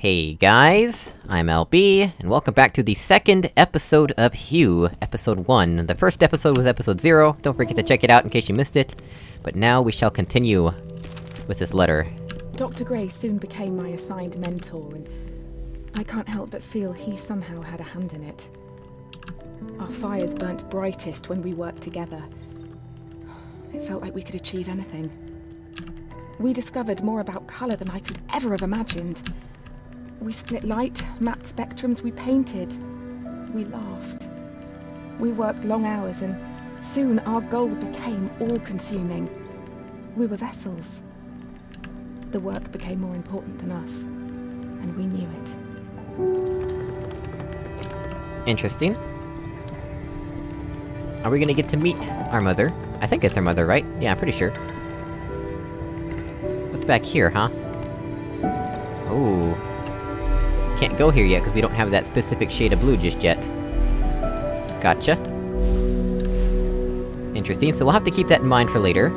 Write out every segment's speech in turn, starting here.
Hey guys, I'm LB, and welcome back to the second episode of Hue, episode 1. The first episode was episode 0, don't forget to check it out in case you missed it. But now we shall continue with this letter. Dr. Gray soon became my assigned mentor, and I can't help but feel he somehow had a hand in it. Our fires burnt brightest when we worked together. It felt like we could achieve anything. We discovered more about colour than I could ever have imagined. We split light, matte spectrums, we painted. We laughed. We worked long hours, and soon our goal became all-consuming. We were vessels. The work became more important than us, and we knew it. Interesting. Are we gonna get to meet our mother? I think it's our mother, right? Yeah, I'm pretty sure. What's back here, huh? Oh. Can't go here yet, because we don't have that specific shade of blue just yet. Gotcha. Interesting, so we'll have to keep that in mind for later.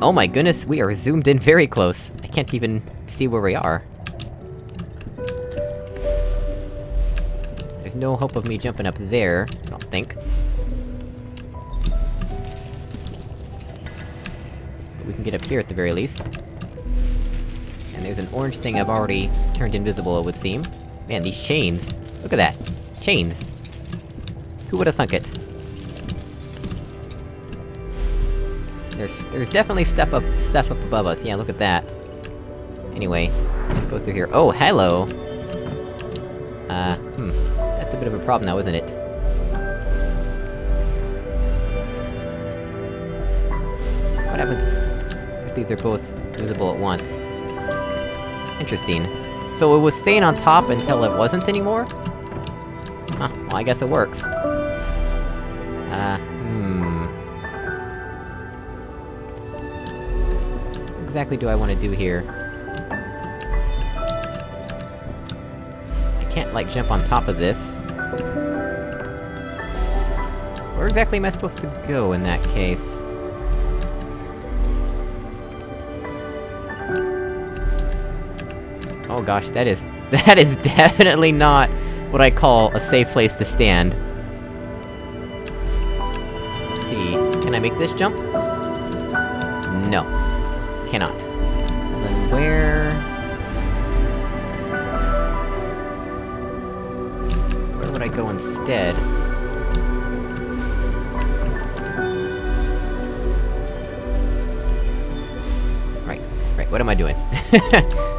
Oh my goodness, we are zoomed in very close. I can't even see where we are. There's no hope of me jumping up there, I don't think. But we can get up here at the very least. And there's an orange thing I've already turned invisible, it would seem. Man, these chains! Look at that! Chains! Who would've thunk it? There's- there's definitely stuff up- stuff up above us, yeah, look at that. Anyway, let's go through here. Oh, hello! Uh, hmm. That's a bit of a problem now, isn't it? What happens if these are both visible at once? Interesting. So it was staying on top until it wasn't anymore? Huh, well I guess it works. Uh, hmm... Exactly do I want to do here? I can't, like, jump on top of this. Where exactly am I supposed to go in that case? Gosh, that is- that is definitely not what I call a safe place to stand. Let's see, can I make this jump? No. Cannot. Then where... Where would I go instead? Right, right, what am I doing?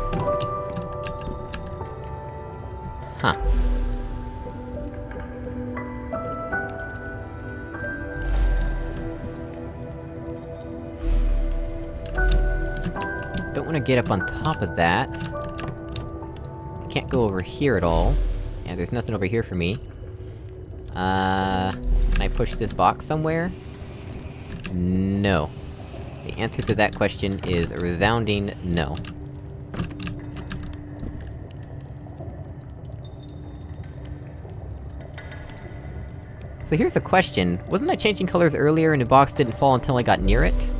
Don't wanna get up on top of that. Can't go over here at all. Yeah, there's nothing over here for me. Uh... Can I push this box somewhere? No. The answer to that question is a resounding no. So here's the question, wasn't I changing colors earlier and the box didn't fall until I got near it?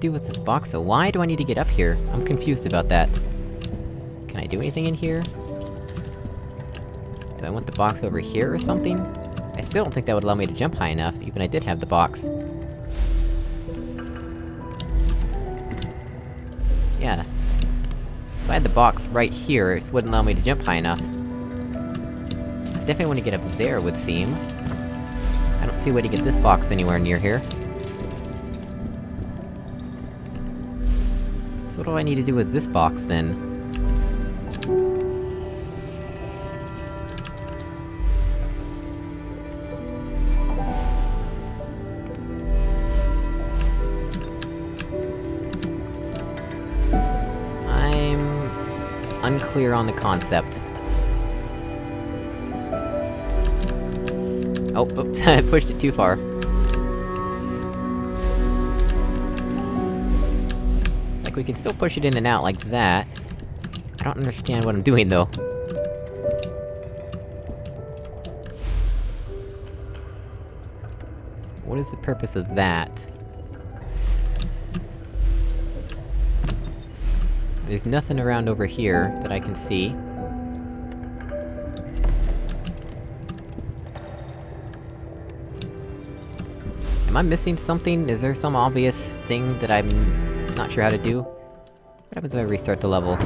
Do with this box though? Why do I need to get up here? I'm confused about that. Can I do anything in here? Do I want the box over here or something? I still don't think that would allow me to jump high enough, even I did have the box. Yeah. If I had the box right here, it wouldn't allow me to jump high enough. I definitely want to get up there, would seem. I don't see a way to get this box anywhere near here. What do I need to do with this box, then? I'm... unclear on the concept. Oh, oops, oh, I pushed it too far. we can still push it in and out like that. I don't understand what I'm doing, though. What is the purpose of that? There's nothing around over here that I can see. Am I missing something? Is there some obvious thing that I'm not sure how to do? What happens if I restart the level?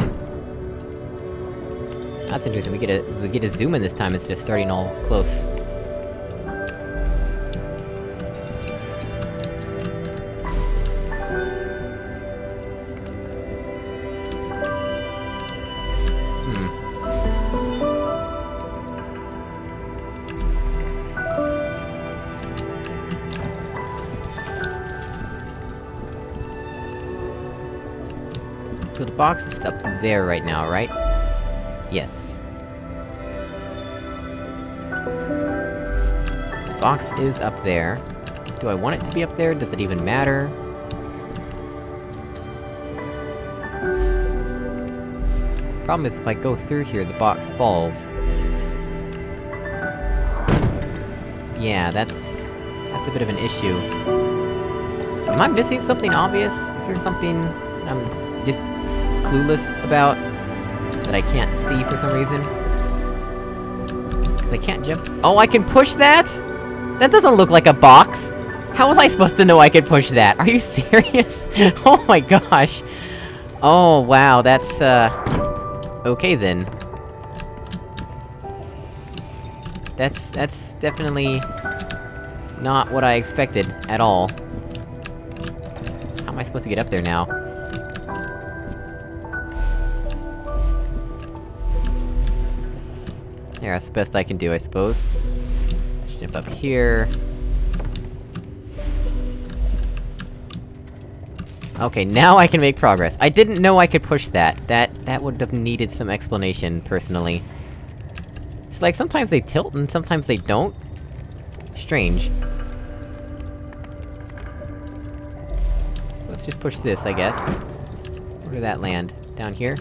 That's interesting, we get a- we get a zoom in this time instead of starting all close. Box is up there right now, right? Yes. The box is up there. Do I want it to be up there? Does it even matter? Problem is, if I go through here, the box falls. Yeah, that's... that's a bit of an issue. Am I missing something obvious? Is there something I'm just clueless about? That I can't see for some reason? Cause I can't jump- Oh, I can push that?! That doesn't look like a box! How was I supposed to know I could push that? Are you serious? oh my gosh! Oh, wow, that's, uh... Okay then. That's- that's definitely... not what I expected, at all. How am I supposed to get up there now? Yeah, that's the best I can do, I suppose. Let's jump up here. Okay, now I can make progress. I didn't know I could push that. That- that would have needed some explanation, personally. It's like, sometimes they tilt and sometimes they don't. Strange. Let's just push this, I guess. Where did that land? Down here?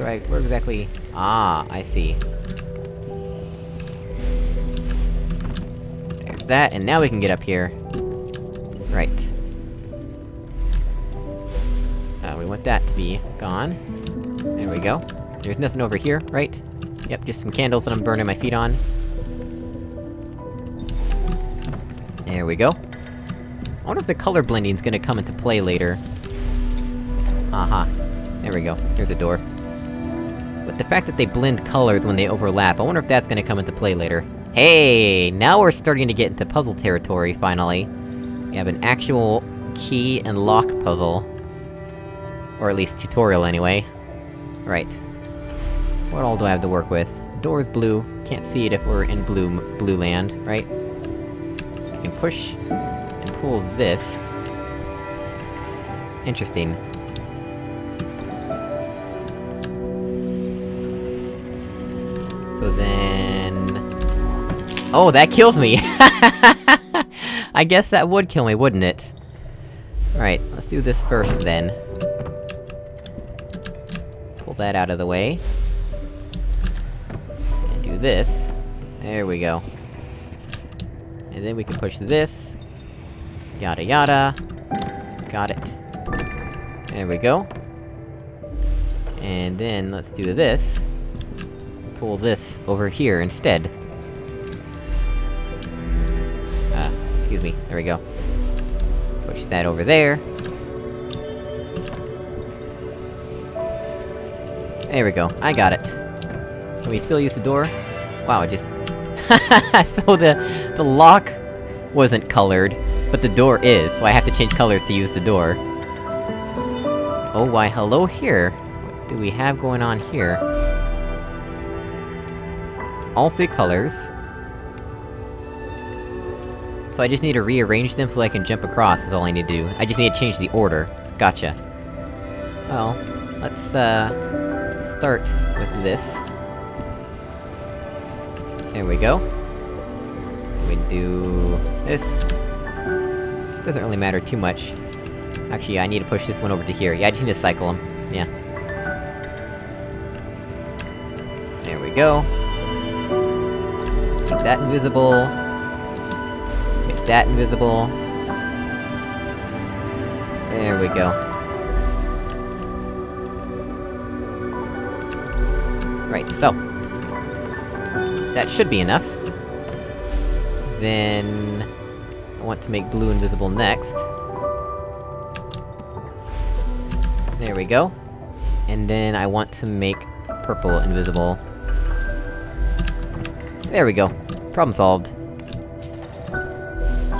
I- where exactly- Ah, I see. There's that, and now we can get up here. Right. Uh, we want that to be gone. There we go. There's nothing over here, right? Yep, just some candles that I'm burning my feet on. There we go. I wonder if the color blending's gonna come into play later. Aha. There we go. Here's a door. The fact that they blend colors when they overlap, I wonder if that's gonna come into play later. Hey! Now we're starting to get into puzzle territory, finally. We have an actual key and lock puzzle. Or at least tutorial, anyway. Right. What all do I have to work with? Door's blue. Can't see it if we're in blue- blue land, right? I can push... and pull this. Interesting. Oh, that kills me! I guess that would kill me, wouldn't it? Alright, let's do this first, then. Pull that out of the way. And do this. There we go. And then we can push this. Yada yada. Got it. There we go. And then, let's do this. Pull this over here instead. Excuse me. There we go. Push that over there. There we go, I got it. Can we still use the door? Wow, it just... so the- the lock wasn't colored, but the door is, so I have to change colors to use the door. Oh, why hello here! What do we have going on here? All three colors. So I just need to rearrange them so I can jump across, is all I need to do. I just need to change the order. Gotcha. Well, let's, uh... start with this. There we go. We do... this. Doesn't really matter too much. Actually, I need to push this one over to here. Yeah, I just need to cycle them. Yeah. There we go. Keep that invisible. That invisible. There we go. Right, so. That should be enough. Then... I want to make blue invisible next. There we go. And then I want to make purple invisible. There we go. Problem solved.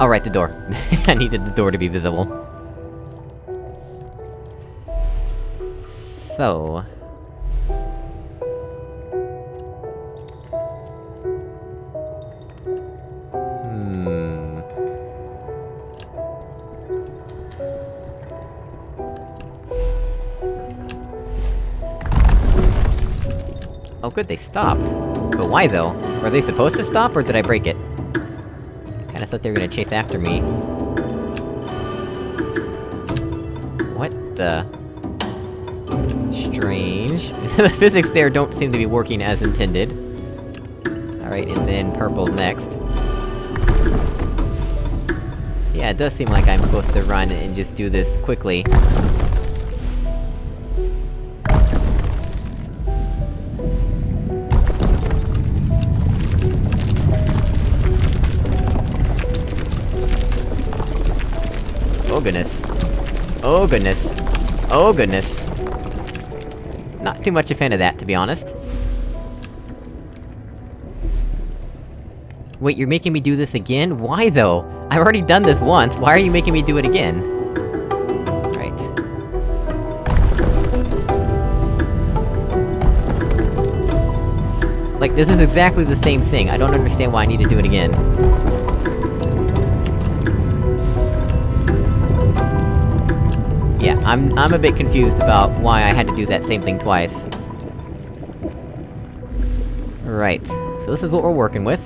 I'll write the door. I needed the door to be visible. So... Hmm... Oh good, they stopped. But why though? Were they supposed to stop, or did I break it? Kinda thought they were gonna chase after me. What the... Strange. the physics there don't seem to be working as intended. Alright, and then purple next. Yeah, it does seem like I'm supposed to run and just do this quickly. Goodness. Oh goodness. Oh goodness. Not too much a fan of that, to be honest. Wait, you're making me do this again? Why though? I've already done this once, why are you making me do it again? Right. Like, this is exactly the same thing, I don't understand why I need to do it again. I'm- I'm a bit confused about why I had to do that same thing twice. Right, so this is what we're working with.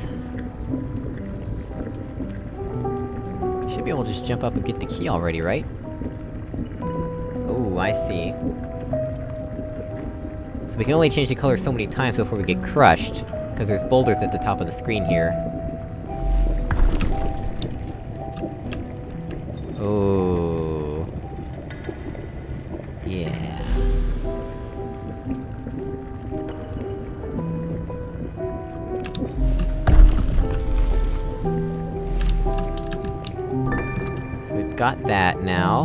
Should be able to just jump up and get the key already, right? Oh, I see. So we can only change the color so many times before we get crushed, because there's boulders at the top of the screen here. Got that now.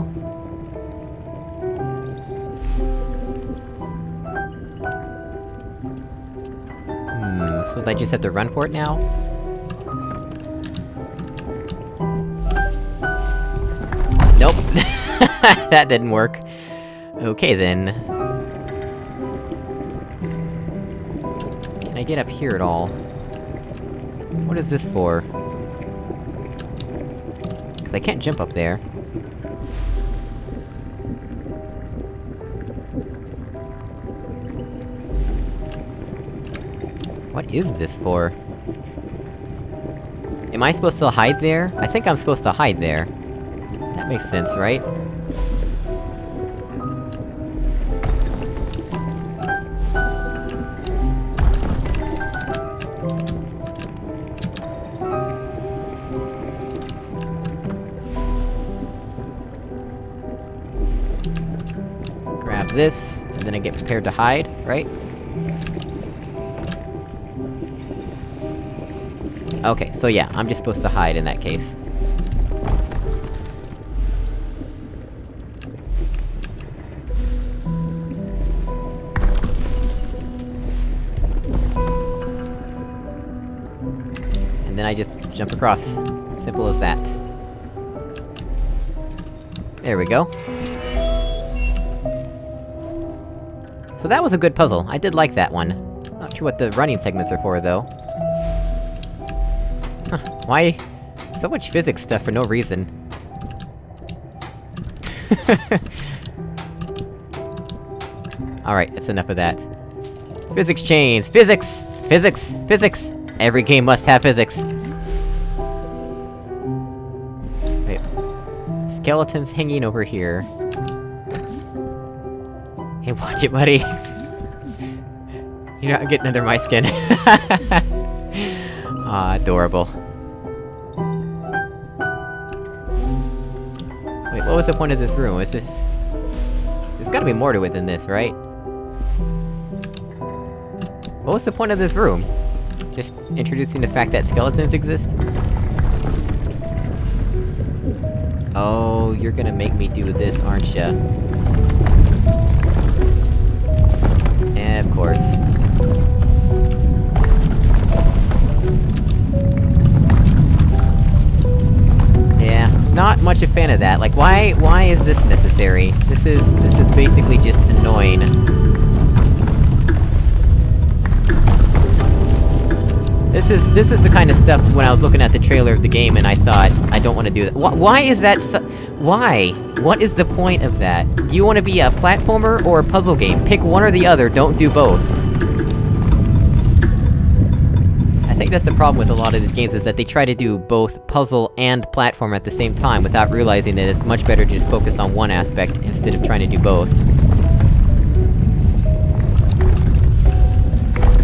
Hmm, so I just have to run for it now? Nope. that didn't work. Okay then. Can I get up here at all? What is this for? I can't jump up there. What is this for? Am I supposed to hide there? I think I'm supposed to hide there. That makes sense, right? Grab this, and then I get prepared to hide, right? Okay, so yeah, I'm just supposed to hide in that case. And then I just jump across. Simple as that. There we go. So that was a good puzzle, I did like that one. Not sure what the running segments are for, though. Huh, why... so much physics stuff for no reason? Alright, that's enough of that. Physics chains! Physics! Physics! Physics! Every game must have physics! Wait. Skeletons hanging over here. Watch it, buddy! You're not getting under my skin. Ah, adorable. Wait, what was the point of this room? Was this... There's gotta be more to it than this, right? What was the point of this room? Just introducing the fact that skeletons exist? Oh, you're gonna make me do this, aren't ya? Of course. Yeah, not much a fan of that. Like, why- why is this necessary? This is- this is basically just annoying. This is- this is the kind of stuff when I was looking at the trailer of the game and I thought, I don't wanna do that. Wh why is that so- Why? What is the point of that? Do you wanna be a platformer or a puzzle game? Pick one or the other, don't do both. I think that's the problem with a lot of these games, is that they try to do both puzzle and platform at the same time, without realizing that it's much better to just focus on one aspect, instead of trying to do both.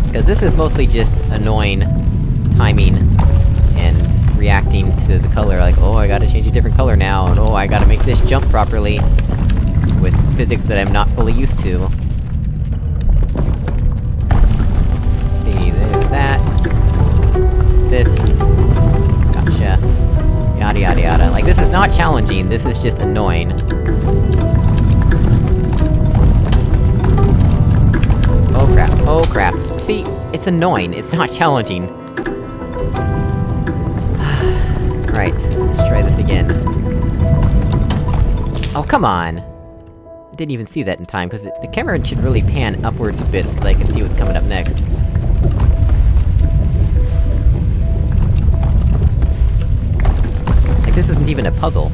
Because this is mostly just annoying timing reacting to the color, like, oh, I gotta change a different color now, and oh, I gotta make this jump properly. With physics that I'm not fully used to. See, there's that. This. Gotcha. Yada yada yada. Like, this is not challenging, this is just annoying. Oh crap, oh crap. See, it's annoying, it's not challenging. Right, let's try this again. Oh, come on! I didn't even see that in time, because the camera should really pan upwards a bit so that I can see what's coming up next. Like, this isn't even a puzzle.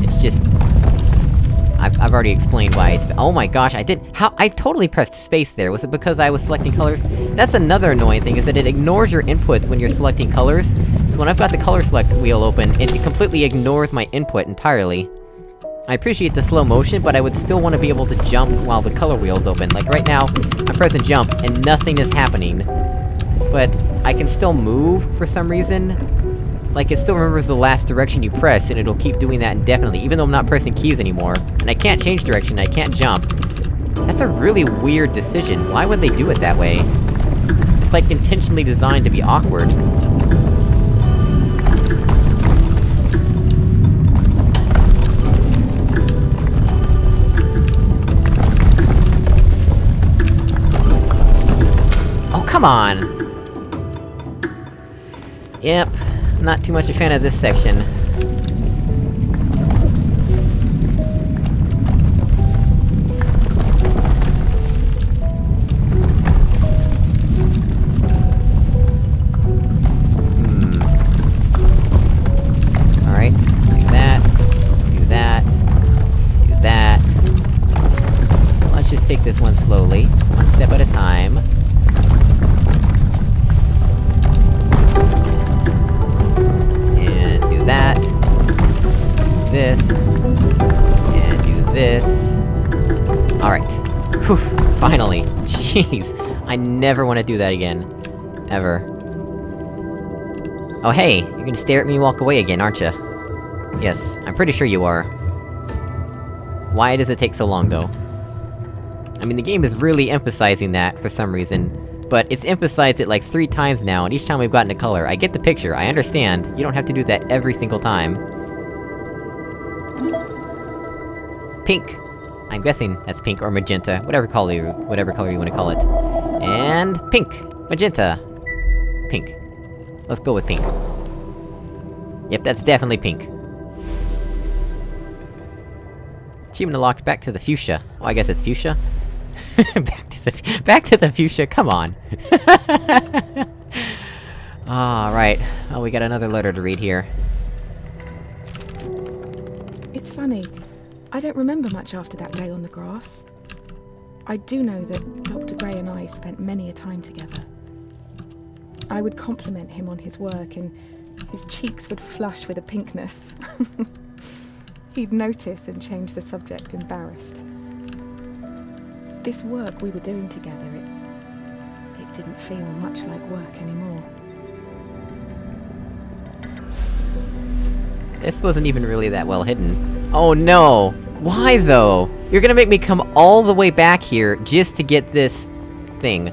It's just... I've, I've already explained why it's- Oh my gosh, I did- How- I totally pressed space there, was it because I was selecting colors? That's another annoying thing, is that it ignores your input when you're selecting colors. So when I've got the color select wheel open, it completely ignores my input entirely. I appreciate the slow motion, but I would still want to be able to jump while the color wheel's open. Like right now, I'm pressing jump, and nothing is happening. But, I can still move, for some reason. Like, it still remembers the last direction you press, and it'll keep doing that indefinitely, even though I'm not pressing keys anymore. And I can't change direction, I can't jump. That's a really weird decision. Why would they do it that way? It's like intentionally designed to be awkward. Come on! Yep, not too much a fan of this section. Never want to do that again. Ever. Oh hey, you're gonna stare at me and walk away again, aren't you? Yes, I'm pretty sure you are. Why does it take so long, though? I mean, the game is really emphasizing that, for some reason, but it's emphasized it like three times now, and each time we've gotten a color. I get the picture, I understand. You don't have to do that every single time. Pink! I'm guessing that's pink or magenta, whatever color you- whatever color you wanna call it. And... pink! Magenta! Pink. Let's go with pink. Yep, that's definitely pink. Achievement unlocked back to the fuchsia. Oh, I guess it's fuchsia? back to the- back to the fuchsia, come on! Alright, well we got another letter to read here. It's funny. I don't remember much after that day on the grass. I do know that Dr. Gray and I spent many a time together. I would compliment him on his work, and his cheeks would flush with a pinkness. He'd notice and change the subject, embarrassed. This work we were doing together, it, it didn't feel much like work anymore. This wasn't even really that well hidden. Oh no! Why though? You're gonna make me come all the way back here just to get this... thing.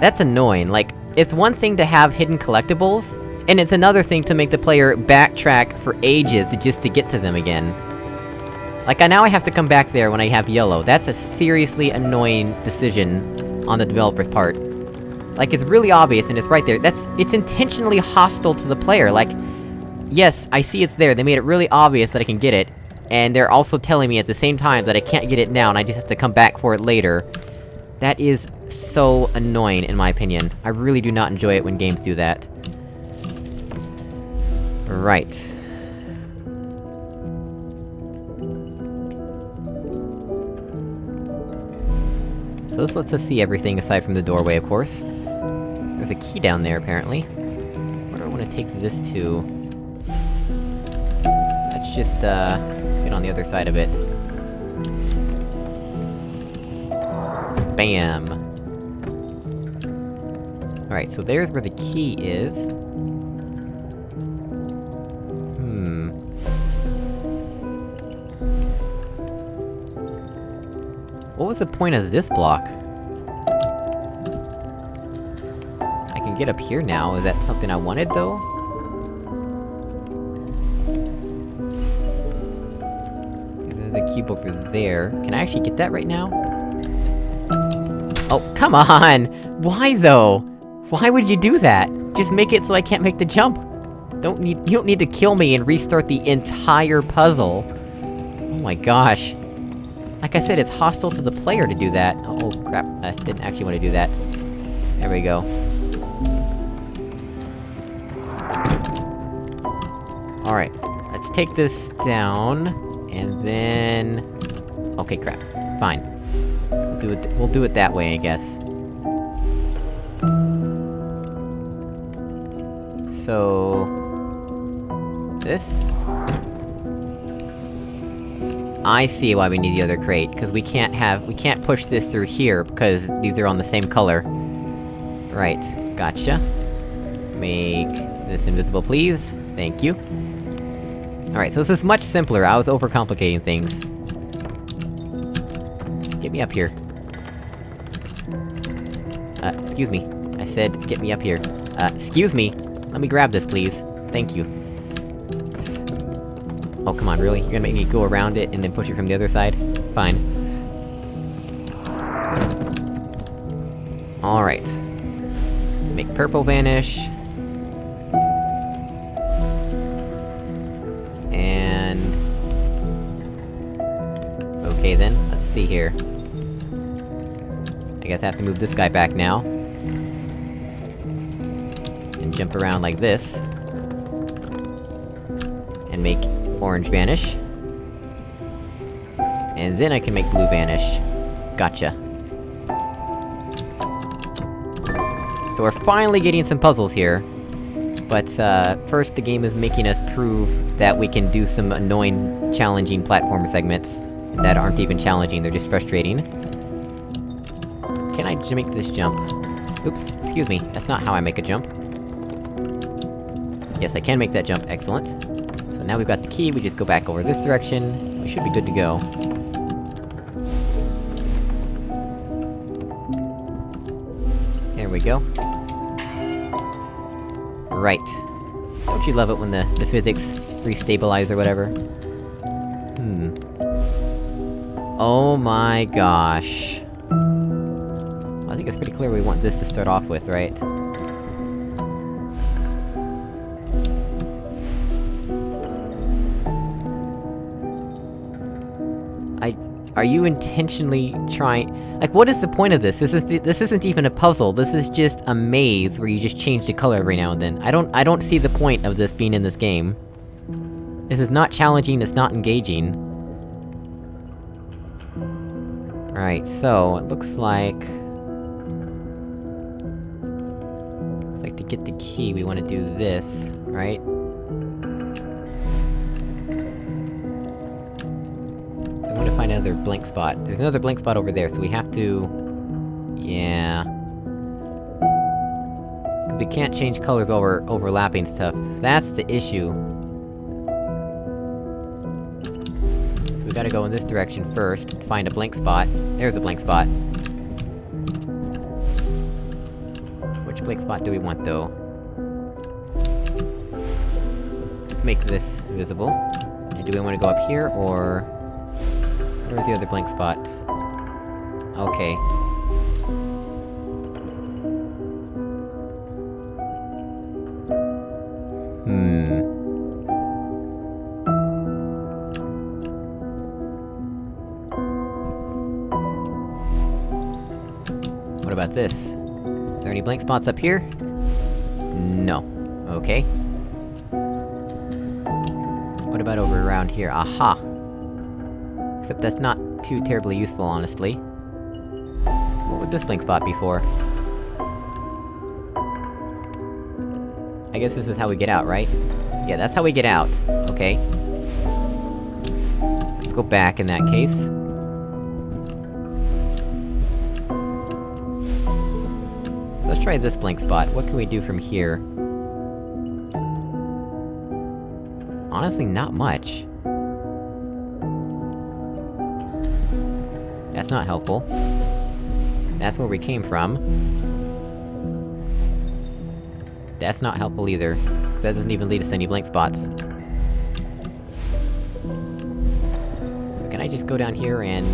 That's annoying, like, it's one thing to have hidden collectibles, and it's another thing to make the player backtrack for ages just to get to them again. Like, I now I have to come back there when I have yellow. That's a seriously annoying decision on the developer's part. Like, it's really obvious and it's right there. That's- it's intentionally hostile to the player, like... Yes, I see it's there, they made it really obvious that I can get it, and they're also telling me at the same time that I can't get it now and I just have to come back for it later. That is so annoying, in my opinion. I really do not enjoy it when games do that. Right. So this lets us see everything aside from the doorway, of course. There's a key down there, apparently. Where do I want to take this to? Just, uh, get on the other side of it. Bam! Alright, so there's where the key is. Hmm... What was the point of this block? I can get up here now, is that something I wanted, though? Cube over there. Can I actually get that right now? Oh, come on! Why, though? Why would you do that? Just make it so I can't make the jump! Don't need- you don't need to kill me and restart the entire puzzle! Oh my gosh. Like I said, it's hostile to the player to do that. Oh, crap, I didn't actually want to do that. There we go. Alright, let's take this down, then... Okay, crap. Fine. We'll do it- we'll do it that way, I guess. So... This? I see why we need the other crate, because we can't have- we can't push this through here, because these are on the same color. Right, gotcha. Make this invisible, please. Thank you. Alright, so this is much simpler, I was overcomplicating things. Get me up here. Uh, excuse me. I said, get me up here. Uh, excuse me! Let me grab this, please. Thank you. Oh, come on, really? You're gonna make me go around it and then push it from the other side? Fine. Alright. Make purple vanish. Guess I have to move this guy back now. And jump around like this. And make orange vanish. And then I can make blue vanish. Gotcha. So we're finally getting some puzzles here. But, uh, first the game is making us prove that we can do some annoying, challenging platform segments. That aren't even challenging, they're just frustrating. I j- make this jump? Oops, excuse me, that's not how I make a jump. Yes, I can make that jump, excellent. So now we've got the key, we just go back over this direction, we should be good to go. There we go. Right. Don't you love it when the, the physics restabilize or whatever? Hmm. Oh my gosh. Clear we want this to start off with, right? I... Are you intentionally trying- Like, what is the point of this? This is- this isn't even a puzzle, this is just a maze where you just change the color every now and then. I don't- I don't see the point of this being in this game. This is not challenging, it's not engaging. Right, so, it looks like... get the key, we want to do this, right? I want to find another blank spot. There's another blank spot over there, so we have to... Yeah... Cause we can't change colors while we're overlapping stuff. That's the issue. So we gotta go in this direction first, find a blank spot. There's a blank spot. Which blank spot do we want, though? Let's make this visible. And do we wanna go up here, or... Where's the other blank spot? Okay. Hmm... What about this? There any blank spots up here? No. Okay. What about over around here? Aha! Except that's not too terribly useful, honestly. What would this blank spot be for? I guess this is how we get out, right? Yeah, that's how we get out. Okay. Let's go back in that case. Try this blank spot. What can we do from here? Honestly, not much. That's not helpful. That's where we came from. That's not helpful either, that doesn't even lead us to any blank spots. So can I just go down here and...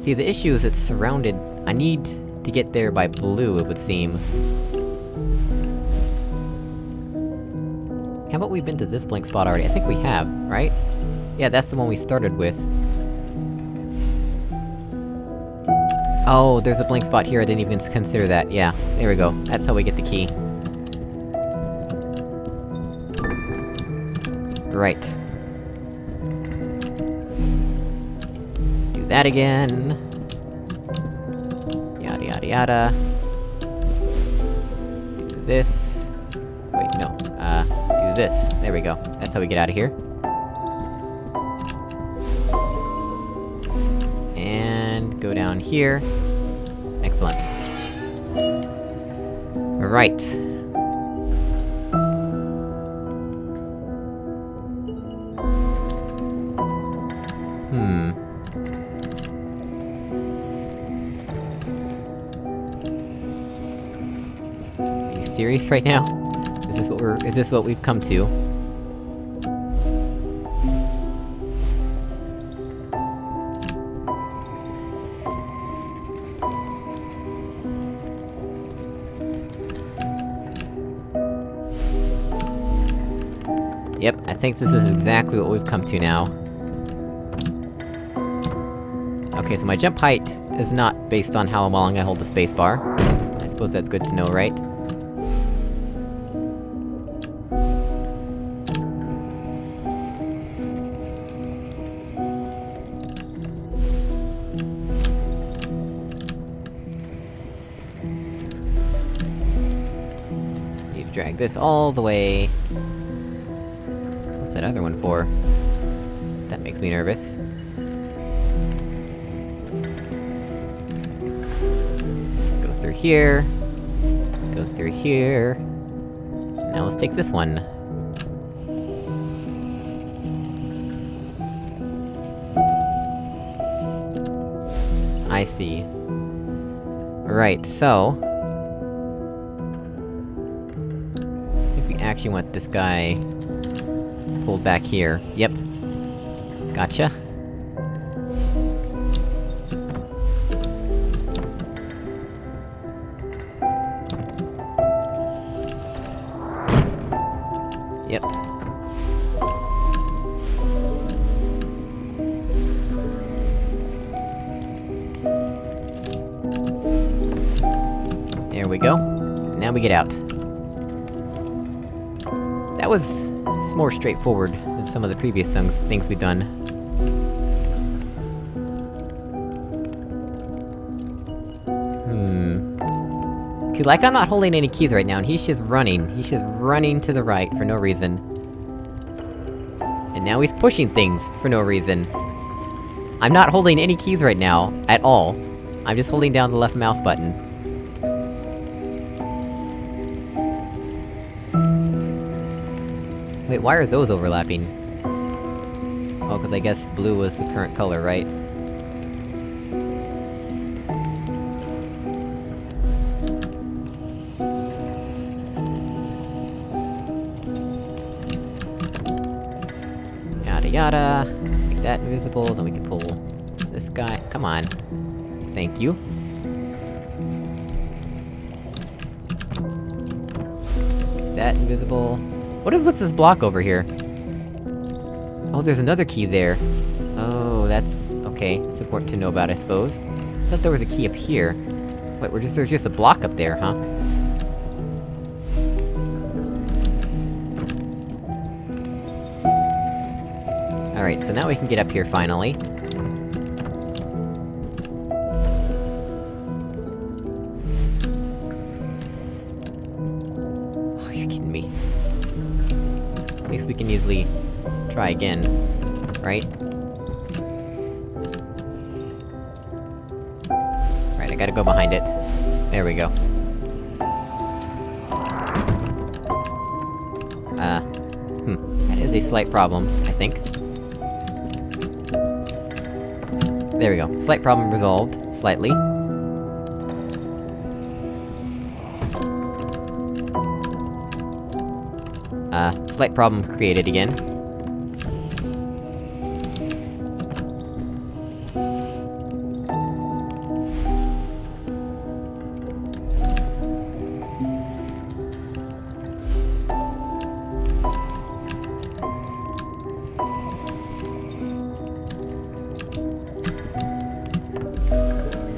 See, the issue is it's surrounded... I need to get there by blue, it would seem. How about we've been to this blank spot already? I think we have, right? Yeah, that's the one we started with. Oh, there's a blank spot here, I didn't even consider that, yeah. There we go, that's how we get the key. Right. Do that again. Yada. Do this. Wait, no. Uh, do this. There we go. That's how we get out of here. And go down here. Excellent. Right. Are you serious right now? Is this what we're- is this what we've come to? Yep, I think this is exactly what we've come to now. Okay, so my jump height is not based on how long I hold the spacebar. I suppose that's good to know, right? This all the way... What's that other one for? That makes me nervous. Go through here. Go through here. Now let's take this one. I see. Right, so... actually want this guy... pulled back here. Yep. Gotcha. Straightforward than some of the previous things, things we've done. Hmm... See, like I'm not holding any keys right now, and he's just running. He's just running to the right for no reason. And now he's pushing things for no reason. I'm not holding any keys right now, at all. I'm just holding down the left mouse button. Wait, why are those overlapping? Oh, cause I guess blue was the current color, right? Yada yada. Make that invisible, then we can pull this guy. Come on. Thank you. Make that invisible. What is with this block over here? Oh, there's another key there. Oh, that's... okay. It's important to know about, I suppose. I thought there was a key up here. Wait, we're just- there's just a block up there, huh? Alright, so now we can get up here finally. Can easily try again, right? Right, I gotta go behind it. There we go. Uh, hmm, that is a slight problem, I think. There we go. Slight problem resolved, slightly. Slight problem created again.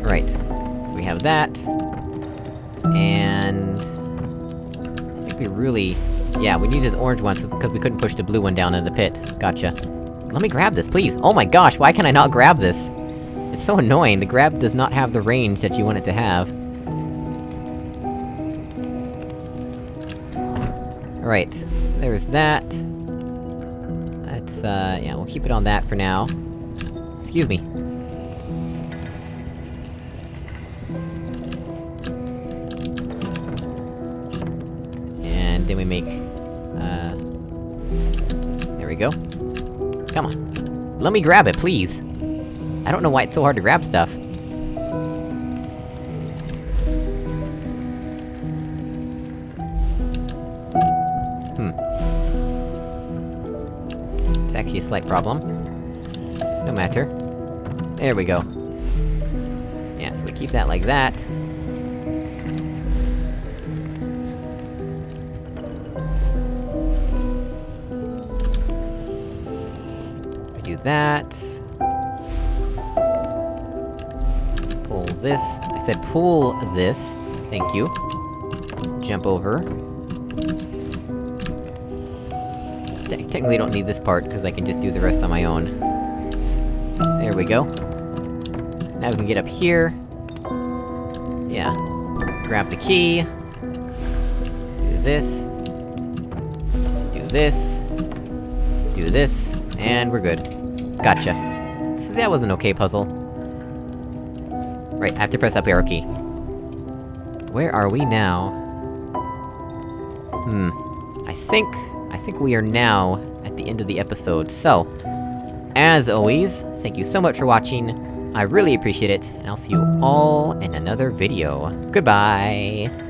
Right. So we have that. And... I think we really... Yeah, we needed the orange one, because we couldn't push the blue one down in the pit. Gotcha. Let me grab this, please! Oh my gosh, why can I not grab this? It's so annoying, the grab does not have the range that you want it to have. Alright, There's that. That's, uh, yeah, we'll keep it on that for now. Excuse me. Let me grab it, please! I don't know why it's so hard to grab stuff. Hmm. It's actually a slight problem. No matter. There we go. Yeah, so we keep that like that. Do that. Pull this. I said pull this. Thank you. Jump over. Te- technically don't need this part, because I can just do the rest on my own. There we go. Now we can get up here. Yeah. Grab the key. Do this. Do this. Do this. And we're good. Gotcha. So that was an okay puzzle. Right, I have to press up arrow key. Where are we now? Hmm. I think... I think we are now at the end of the episode, so... As always, thank you so much for watching, I really appreciate it, and I'll see you all in another video. Goodbye!